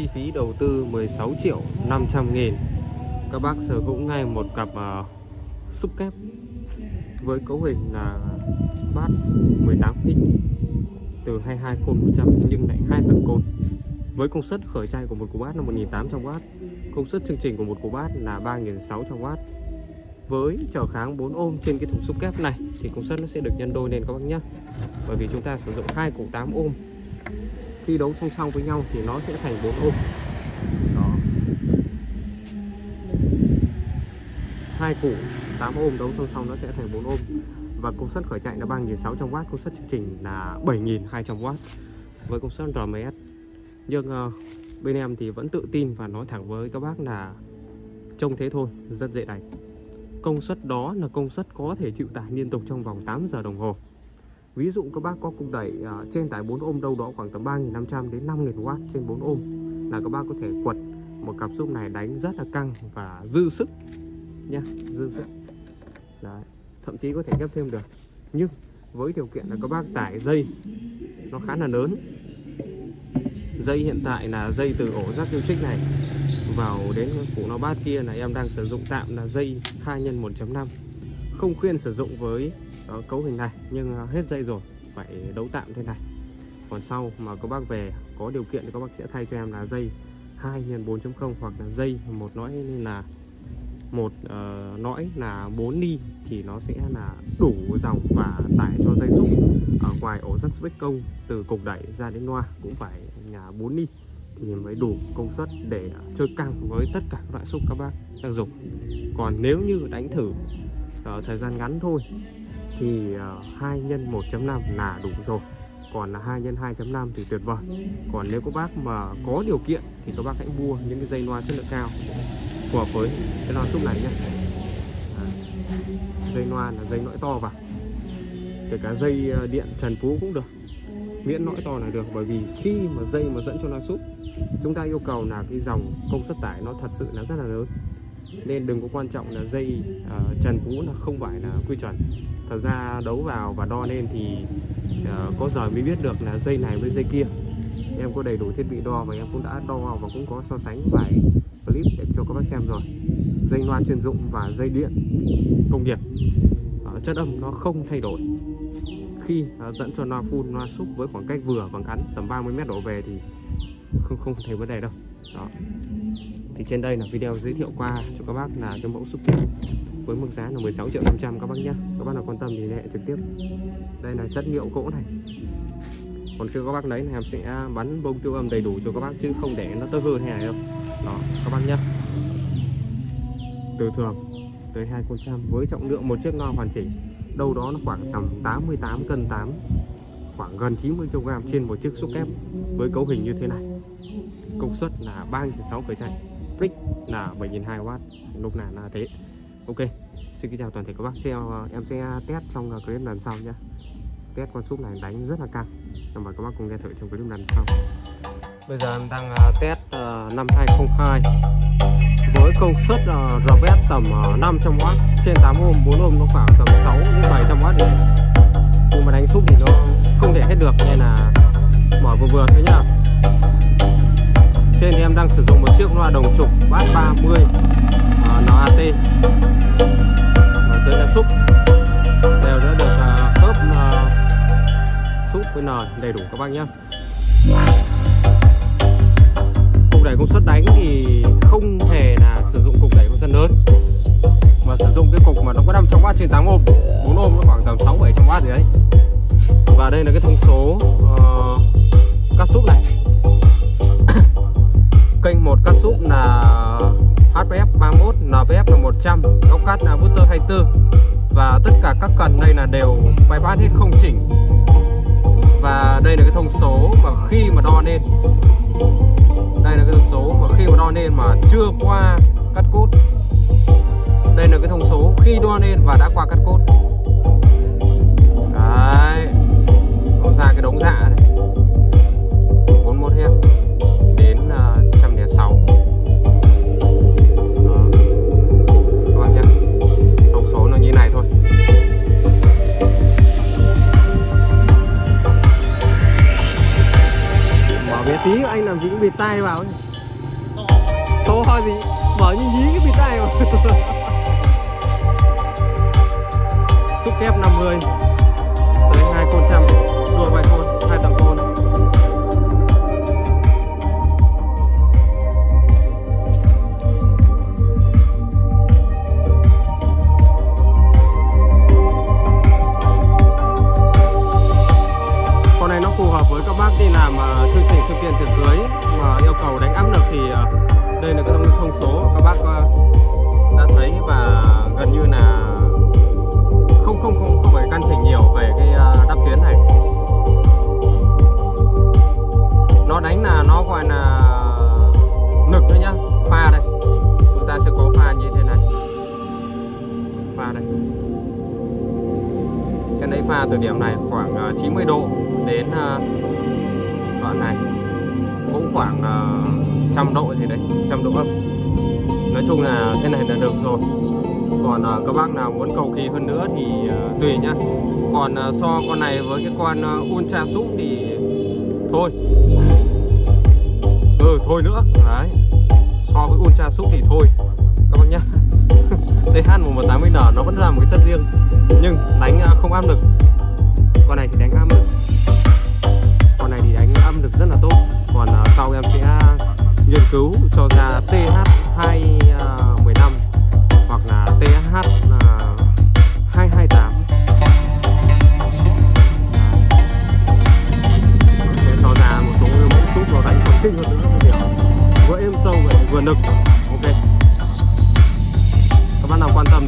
chi phí đầu tư 16 triệu 500 nghìn. Các bác sở hữu ngay một cặp uh, xúc kép với cấu hình là bát 18x từ 22 côn 100 nhưng lại hai tầng côn. Với công suất khởi chạy của một cú bát là 1800W công suất chương trình của một cú bát là 3600W với trở kháng 4 ôm trên cái thùng xúc kép này thì công suất nó sẽ được nhân đôi lên các bác nhé bởi vì chúng ta sử dụng hai củ 8 ôm khi đấu song song với nhau thì nó sẽ thành bốn ô đó. Hai củ 8 ôm đấu song song nó sẽ thành 4 ôm và công suất khởi chạy là 3.600W công suất chương trình là 7.200W với công suất RMS nhưng uh, bên em thì vẫn tự tin và nói thẳng với các bác là trông thế thôi rất dễ đánh. Công suất đó là công suất có thể chịu tải liên tục trong vòng 8 giờ đồng hồ ví dụ các bác có cục đẩy uh, trên tải 4 ôm đâu đó khoảng tầm 3.500 đến 5.000W trên 4 ôm là các bác có thể quật một cặp zoom này đánh rất là căng và dư sức nha dư sức. Đấy. thậm chí có thể ghép thêm được. Nhưng với điều kiện là các bác tải dây nó khá là lớn. Dây hiện tại là dây từ ổ rác tiêu trích này vào đến củ nó bát kia là em đang sử dụng tạm là dây 2 x 1.5 không khuyên sử dụng với uh, cấu hình này nhưng uh, hết dây rồi phải đấu tạm thế này. Còn sau mà các bác về có điều kiện thì các bác sẽ thay cho em là dây 2 x 4.0 hoặc là dây một lõi nên là một uh, lõi là 4 ni thì nó sẽ là đủ dòng và tải cho dây xúc. Ở ngoài ổ rắc vết công từ cục đẩy ra đến loa cũng phải nhà 4 ni thì mới đủ công suất để à, chơi căng với tất cả các loại xúc các bác đang dùng. Còn nếu như đánh thử uh, thời gian ngắn thôi thì à, uh, 2 nhân 1.5 là đủ rồi. Còn là 2 nhân 2.5 thì tuyệt vời. Còn nếu các bác mà có điều kiện thì các bác hãy mua những cái dây loa chất lượng cao phù hợp với cái loa xúc này nhé. À, dây loa là dây nõi to vào. Kể cả dây à, điện trần phú cũng được miễn nõi to là được. Bởi vì khi mà dây mà dẫn cho loa xúc chúng ta yêu cầu là cái dòng công suất tải nó thật sự là rất là lớn. Nên đừng có quan trọng là dây uh, trần phú là không phải là quy chuẩn thật ra đấu vào và đo lên thì uh, có giờ mới biết được là dây này với dây kia. Em có đầy đủ thiết bị đo và em cũng đã đo và cũng có so sánh vài clip để cho các bác xem rồi. Dây loa chuyên dụng và dây điện công nghiệp. Uh, chất âm nó không thay đổi. Khi uh, dẫn cho loa full loa xúc với khoảng cách vừa khoảng ngắn tầm 30 mét đổ về thì không không thấy vấn đề đâu. Đó. Thì trên đây là video giới thiệu qua cho các bác là cái mẫu xúc kép với mức giá là 16 triệu 500 các bác nhé các bác nào quan tâm thì liên hệ trực tiếp. Đây là chất liệu gỗ này. Còn khi các bác lấy thì em sẽ bắn bông tiêu âm đầy đủ cho các bác chứ không để nó tơ hư thế này đâu. Đó, các bác nhé từ thường, tới hai con trăm với trọng lượng một chiếc loa hoàn chỉnh. Đâu đó nó khoảng tầm 88 cân 8 khoảng gần 90 kg trên một chiếc xúc kép. Với cấu hình như thế này. Công suất là 3.600 khởi chạy pick là 7.200W lúc nào là thế ok xin kính chào toàn thể các bác. Cho ờ, em sẽ test trong ờ, clip lần sau nhé test con súp này đánh rất là căng em mời các bác cùng nghe thử trong clip lần sau. Bây giờ em đang ờ, test năm 2002 với công suất uh, RVS tầm 500W trên 8 ôm 4 ôm nó khoảng tầm 6 đến 700W đi. Nhưng mà đánh súp thì nó không thể hết được nên là mở vừa vừa thôi nhá. Trên thì em đang sử dụng một chiếc loa đồng trục bát 30 nó NAT và dưới là xúc đều đã được uh, khớp à, uh, xúc với nồi đầy đủ các bác nhé. Cục đẩy công suất đánh thì không thể là sử dụng cục đẩy công suất lớn. Mà sử dụng cái cục mà nó có 500W trên 8 ôm. 4 ôm nó khoảng tầm 6 700W gì đấy. Và đây là cái thông số à, 24 và tất cả các cần đây là đều bypass hết không chỉnh. Và đây là cái thông số mà khi mà đo lên. Đây là cái thông số mà khi mà đo lên mà chưa qua cắt cốt. Đây là cái thông số khi đo lên và đã qua cắt cốt. Đấy. Nó ra cái đống dạ tí nữa anh làm gì cũng bị tai vào ấy. To ho gì mở như dí cái bị tai vào. Xúc thép 50 mươi. Hai con trăm. Đua vài con, hai tầng con. Pha từ điểm này khoảng ờ, 90 độ đến ờ, đoạn này, cũng khoảng ờ, trăm độ gì đấy, trăm độ âm nói chung là thế này là được rồi. Còn các bác nào muốn cầu kỳ hơn nữa thì tùy nhá. Còn so con này với cái con ultra súp thì thôi. Ừ thôi nữa. Đấy. So với ultra súp thì thôi. Các bác nhá. Th 180 n, nó vẫn là một cái chất riêng nhưng đánh à, không áp lực. Con này thì đánh áp lực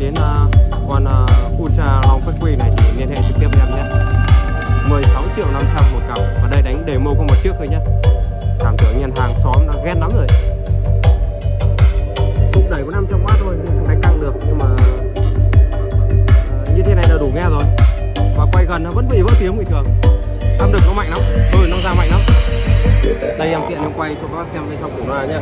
đến uh, con uh, Ultra Long Phất này thì liên hệ trực tiếp với em nhé. 16 triệu 500 một cặp. Và đây đánh demo có một chiếc thôi nhé. Cảm tưởng nhân hàng xóm đã ghét lắm rồi. Cũng đẩy có 500W thôi không đánh căng được. Nhưng mà uh, như thế này là đủ nghe rồi. Và quay gần nó vẫn bị vỡ tiếng bình thường. Âm lực nó mạnh lắm. Ừ nó ra mạnh lắm. Đây em tiện em quay cho các bác xem bên trong của loa nhé.